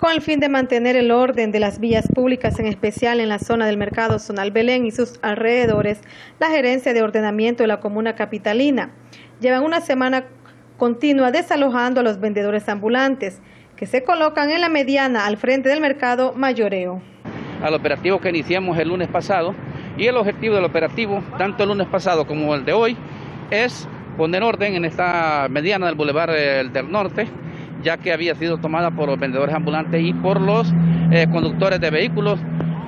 Con el fin de mantener el orden de las vías públicas, en especial en la zona del mercado Zonal Belén y sus alrededores, la Gerencia de Ordenamiento de la Comuna Capitalina lleva una semana continua desalojando a los vendedores ambulantes que se colocan en la mediana al frente del mercado mayoreo. Al operativo que iniciamos el lunes pasado y el objetivo del operativo, tanto el lunes pasado como el de hoy, es poner orden en esta mediana del Boulevard del Norte, ya que había sido tomada por los vendedores ambulantes y por los eh, conductores de vehículos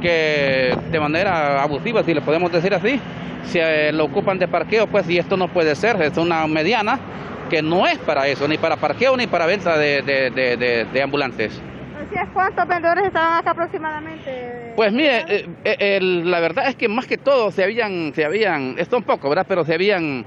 que de manera abusiva, si le podemos decir así, se eh, lo ocupan de parqueo, pues y esto no puede ser, es una mediana que no es para eso, ni para parqueo ni para venta de, ambulantes. ¿Cuántos vendedores estaban acá aproximadamente? Pues mire, eh, la verdad es que más que todo se habían, se habían, esto un poco, ¿verdad? Pero se habían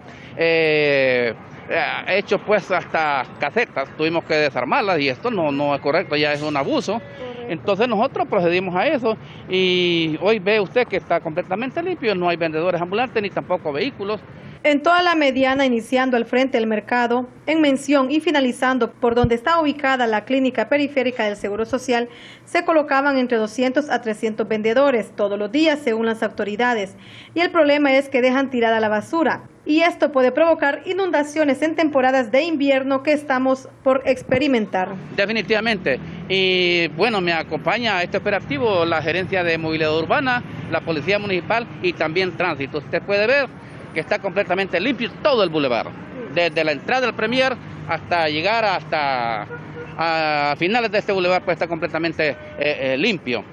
eh, hecho pues hasta casetas, tuvimos que desarmarlas y esto no, no es correcto, ya es un abuso. Entonces nosotros procedimos a eso y hoy ve usted que está completamente limpio, no hay vendedores ambulantes ni tampoco vehículos. En toda la mediana, iniciando al frente del mercado, en mención y finalizando por donde está ubicada la clínica periférica del Seguro Social, se colocaban entre 200 a 300 vendedores todos los días según las autoridades. Y el problema es que dejan tirada la basura. Y esto puede provocar inundaciones en temporadas de invierno que estamos por experimentar. Definitivamente. Y bueno, me acompaña a este operativo la gerencia de movilidad urbana, la policía municipal y también tránsito. Usted puede ver que está completamente limpio todo el bulevar, desde la entrada del Premier hasta llegar hasta a finales de este bulevar pues está completamente eh, eh, limpio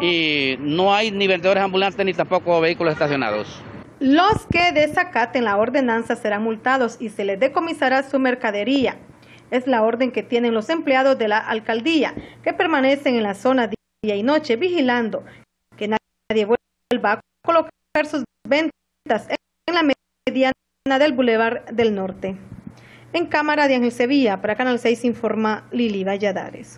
y no hay ni vendedores ambulantes ni tampoco vehículos estacionados. Los que desacaten la ordenanza serán multados y se les decomisará su mercadería. Es la orden que tienen los empleados de la alcaldía que permanecen en la zona día y noche vigilando que nadie vuelva a colocar sus ventas en la mediana del Boulevard del Norte. En cámara de Ángel Sevilla, para Canal 6 informa Lili Valladares.